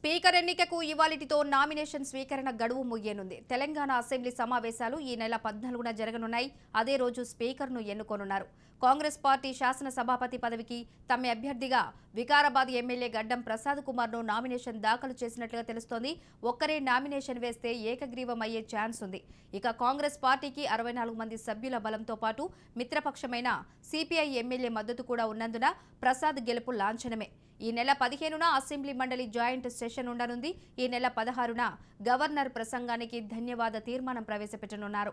Speaker ఎన్నికకు ఇవాళటితో nomination స్వీకరణ గడువు ముగియనుంది. తెలంగాణ అసెంబ్లీ సమావేశాలు ఈ నెల పద్నాలుగున జరగనున్నాయి. అదే రోజు స్పీకర్ను ఎన్నుకోనున్నారు. కాంగ్రెస్ పార్టీ శాసన సభాపతి పదవికి తమ అభ్యర్థిగా వికారాబాద్ ఎమ్మెల్యే గడ్డం ప్రసాద్ కుమార్ను నామినేషన్ దాఖలు చేసినట్లుగా తెలుస్తోంది. ఒక్కరే నామినేషన్ వేస్తే ఏకగ్రీవం అయ్యే ఛాన్స్ ఉంది. ఇక కాంగ్రెస్ పార్టీకి అరవై నాలుగు మంది సభ్యుల బలంతో పాటు మిత్రపక్షమైన సిపిఐ ఎమ్మెల్యే మద్దతు కూడా ఉన్నందున ప్రసాద్ గెలుపు లాంఛనమే. ఈ నెల పదిహేనున అసెంబ్లీ మండలి జాయింట్ సెషన్ ఉండనుంది. ఈ నెల పదహారున గవర్నర్ ప్రసంగానికి ధన్యవాద తీర్మానం ప్రవేశపెట్టనున్నారు.